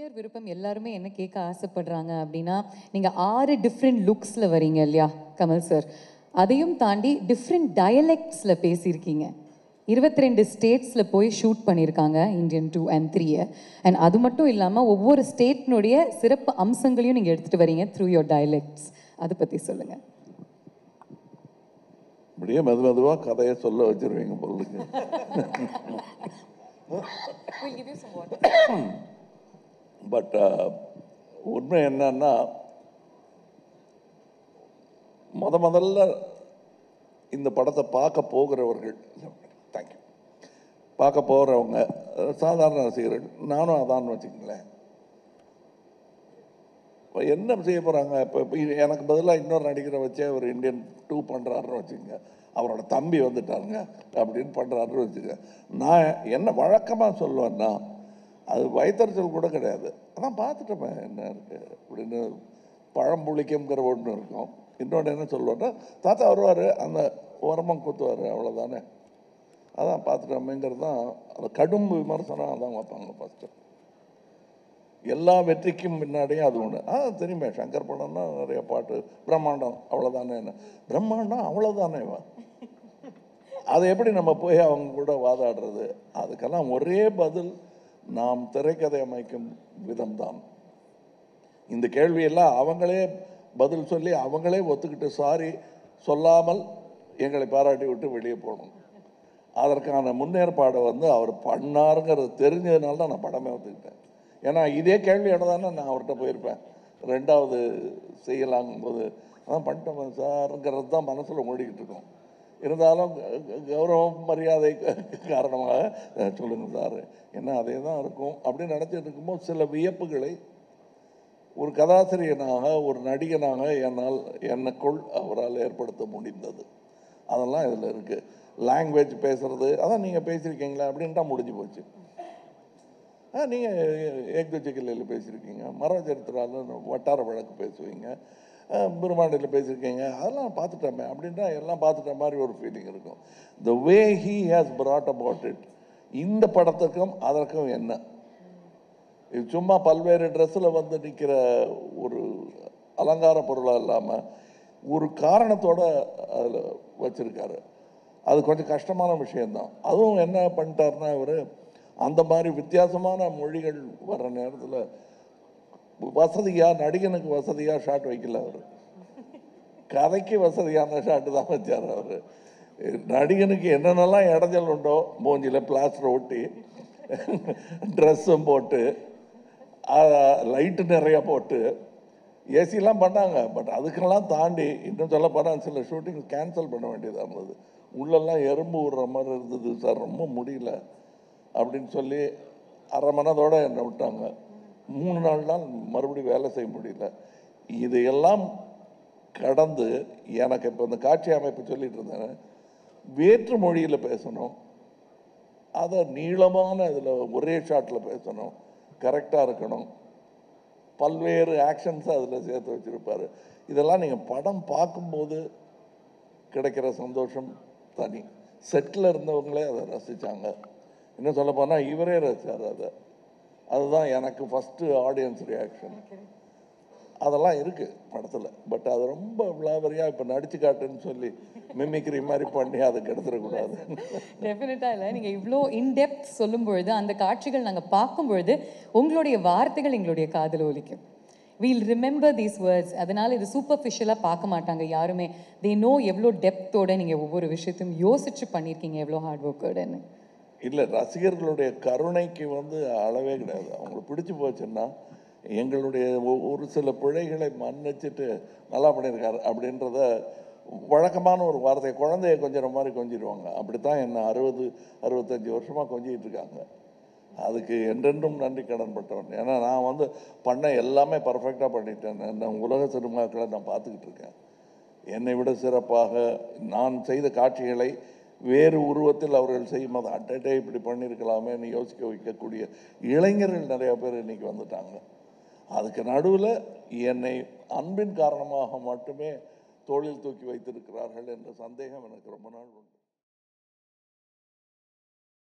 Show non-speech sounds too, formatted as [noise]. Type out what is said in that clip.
நேயர் விருப்பம் எல்லாருமே என்ன கேட்க ஆசைப்படுறாங்க அப்படின்னா நீங்கள் ஆறு டிஃப்ரெண்ட் லுக்ஸில் வரீங்க இல்லையா கமல் சார் அதையும் தாண்டி டிஃப்ரெண்ட் டயலெக்ட்ஸில் பேசியிருக்கீங்க. இருபத்தி ரெண்டு ஸ்டேட்ஸில் போய் ஷூட் பண்ணியிருக்காங்க இந்தியன் டூ அண்ட் த்ரீயை அண்ட் அது மட்டும் இல்லாமல் ஒவ்வொரு ஸ்டேட்னுடைய சிறப்பு அம்சங்களையும் நீங்கள் எடுத்துகிட்டு வரீங்க த்ரூ யோர் டயலெக்ட்ஸ் அதை பற்றி சொல்லுங்கள் அப்படியே மெது மெதுவாக கதையை சொல்ல வச்சிருவீங்க பொருளுக்கு [coughs] பட் uh, உண்மை என்னன்னா முத முதல்ல இந்த படத்தை பார்க்க போகிறவர்கள் தேங்க்யூ பார்க்க போகிறவங்க சாதாரண ரசிகர்கள் நானும் அதான்னு வச்சுக்கங்களேன். இப்போ என்ன செய்ய போகிறாங்க இப்போ எனக்கு பதிலாக இன்னொரு நடிகரை வச்சே அவர் இந்தியன் டூ பண்ணுறாருன்னு வச்சுக்கோங்க. அவரோட தம்பி வந்துட்டாருங்க அப்படின்னு பண்ணுறாருன்னு வச்சுக்கோங்க. நான் என்ன வழக்கமாக சொல்லுவேன்னா அது வயத்தறிச்சல் கூட கிடையாது. அதான் பார்த்துட்டோமே என்ன இருக்குது அப்படின்னு பழம் புளிக்குங்கிற ஒன்று இருக்கும். இன்னொன்று என்ன சொல்லுவோன்னா தாத்தா வருவார் அந்த உரமம் குத்துவார் அவ்வளோதானே அதான் பார்த்துட்டோமேங்கிறது தான் அது கடும் விமர்சனம் அதான் வைப்பாங்க ஃபஸ்ட்டு எல்லா வெற்றிக்கும் பின்னாடியும் அது ஒன்று ஆ தெரியுமே சங்கர் படம்னா நிறைய பாட்டு பிரம்மாண்டம் அவ்வளோதானே என்ன பிரம்மாண்டம் அவ்வளோதானேவா அதை எப்படி நம்ம போய் அவங்க கூட வாதாடுறது? அதுக்கெல்லாம் ஒரே பதில் நாம் திரைக்கதை அமைக்கும் விதம்தான். இந்த கேள்வியெல்லாம் அவங்களே பதில் சொல்லி அவங்களே ஒத்துக்கிட்டு சாரி சொல்லாமல் எங்களை பாராட்டி விட்டு வெளியே போகணும். அதற்கான முன்னேற்பாடை வந்து அவர் பண்ணாருங்கிறது தெரிஞ்சதுனால தான் நான் படமே ஒத்துக்கிட்டேன். ஏன்னா இதே கேள்வியோட தானே நான் அவர்கிட்ட போயிருப்பேன். ரெண்டாவது செய்யலாங்கும் போது அதான் பண்ணிட்டோம் சாருங்கிறது தான் மனசில் ஓடிக்கிட்டு இருக்கோம். இருந்தாலும் கௌரவம் மரியாதை காரணமாக சொல்லுங்கள் சார் என்ன அதே தான் இருக்கும். அப்படின்னு நினச்சிட்டு இருக்கும்போது சில வியப்புகளை ஒரு கதாசிரியனாக ஒரு நடிகனாக என்னால் என்னக்குள் அவரால் ஏற்படுத்த முடிந்தது. அதெல்லாம் இதில் இருக்குது லாங்குவேஜ் பேசுறது அதான் நீங்கள் பேசியிருக்கீங்களா அப்படின்ட்டா முடிஞ்சு போச்சு. நீங்கள் ஏக்தோச்சிக்கல்லையில் பேசியிருக்கீங்க மர வட்டார வழக்கு பேசுவீங்க பிரம்மாண்டில் பேசியிருக்கீங்க. அதெல்லாம் பார்த்துட்டோமே அப்படின்னா எல்லாம் பார்த்துட்ட மாதிரி ஒரு ஃபீலிங் இருக்கும். The way he has brought about it இந்த படத்துக்கும் அதற்கும் என்ன? இது சும்மா பல்வேறு ட்ரெஸ்ஸில் வந்து நிற்கிற ஒரு அலங்கார பொருளாக இல்லாமல் ஒரு காரணத்தோட அதில் வச்சுருக்காரு. அது கொஞ்சம் கஷ்டமான விஷயந்தான் அதுவும் என்ன பண்ணிட்டாருன்னா இவர் அந்த மாதிரி வித்தியாசமான மொழிகள் வர்ற நேரத்தில் வசதியாக நடிகனுக்கு வசதியாக ஷாட் வைக்கல அவர். கதைக்கு வசதியான ஷாட்டு தான் வச்சார் அவர். நடிகனுக்கு என்னென்னலாம் இடைஞ்சல் உண்டோ மூஞ்சியில் பிளாஸ்டர் ஒட்டி ட்ரெஸ்ஸும் போட்டு லைட்டு நிறையா போட்டு ஏசிலாம் பண்ணாங்க. பட் அதுக்கெல்லாம் தாண்டி இன்னும் சொல்ல போனால் சில ஷூட்டிங் கேன்சல் பண்ண வேண்டியதாக இருந்தது. உள்ளெல்லாம் எறும்பு விடுற மாதிரி இருந்தது. சார் ரொம்ப முடியல. அப்படின்னு சொல்லி அரை மனதோட என்னை விட்டாங்க. மூணு நாலு நாள் மறுபடியும் வேலை செய்ய முடியல. இதையெல்லாம் கடந்து எனக்கு இப்போ இந்த காட்சி அமைப்பு சொல்லிட்டு இருந்தேன். வேற்று மொழியில் பேசணும். அதை நீளமான இதில் ஒரே ஷாட்டில் பேசணும். கரெக்டாக இருக்கணும். பல்வேறு ஆக்ஷன்ஸை அதில் சேர்த்து வச்சுருப்பார். இதெல்லாம் நீங்கள் படம் பார்க்கும்போது கிடைக்கிற சந்தோஷம் தனி. செட்டில் இருந்தவங்களே அதை ரசித்தாங்க இன்னும் சொல்ல போனால் இவரே ரசித்தார் அதை. அதுதான் எனக்கு ஃபஸ்ட்டு ஆடியன்ஸ் ரியாக்ஷன் அதெல்லாம் இருக்குது படத்தில். பட் அது ரொம்ப விளாவரியாக இப்போ நடிச்சு காட்டுன்னு சொல்லி மிமிக்ரி மாதிரி பண்ணி அதை கெடுத்துடக்கூடாது டெஃபினட்டாக இல்லை. நீங்கள் இவ்வளோ இன்டெப்த் சொல்லும் பொழுது அந்த காட்சிகள் நாங்கள் பார்க்கும் பொழுது உங்களுடைய வார்த்தைகள் எங்களுடைய காதில் ஒலிக்கும். வீல் ரிமெம்பர் தீஸ் வேர்ட்ஸ் அதனால் இது சூப்பர்ஃபிஷியலாக பார்க்க மாட்டாங்க யாருமே. தே நோ எவ்வளோ டெப்த்தோட நீங்கள் ஒவ்வொரு விஷயத்தையும் யோசிச்சு பண்ணியிருக்கீங்க எவ்வளோ ஹார்ட் ஒர்க்கோடன்னு இல்லை ரசிகர்களுடைய கருணைக்கு வந்து அளவே கிடையாது. அவங்களுக்கு பிடிச்சி போச்சுன்னா எங்களுடைய ஒ- ஒரு சில பிழைகளை மன்னிச்சிட்டு நல்லா பண்ணியிருக்காரு அப்படின்றத வழக்கமான ஒரு வார்த்தை குழந்தைய கொஞ்சம் மாதிரி கொஞ்சிடுவாங்க. அப்படித்தான் என்ன அறுபது அறுபத்தஞ்சு வருஷமாக கொஞ்சிக்கிட்டு இருக்காங்க. அதுக்கு என்றென்றும் நன்றி கடன் பட்டவன். ஏன்னா நான் வந்து பண்ண எல்லாமே பர்ஃபெக்டாக பண்ணிட்டேன். நான் உலக சினிமாக்களை நான் பார்த்துக்கிட்டு இருக்கேன். என்னை விட சிறப்பாக நான் செய்த காட்சிகளை வேறு உருவத்தில் அவர்கள் செய்யும் அது அட்டே இப்படி பண்ணியிருக்கலாமேன்னு யோசிக்க வைக்கக்கூடிய இளைஞர்கள் நிறையா பேர் இன்னைக்கு வந்துட்டாங்க. அதுக்கு நடுவில் என்னை அன்பின் காரணமாக மட்டுமே தோளில் தூக்கி வைத்திருக்கிறார்கள் என்ற சந்தேகம் எனக்கு ரொம்ப நாள் உண்டு.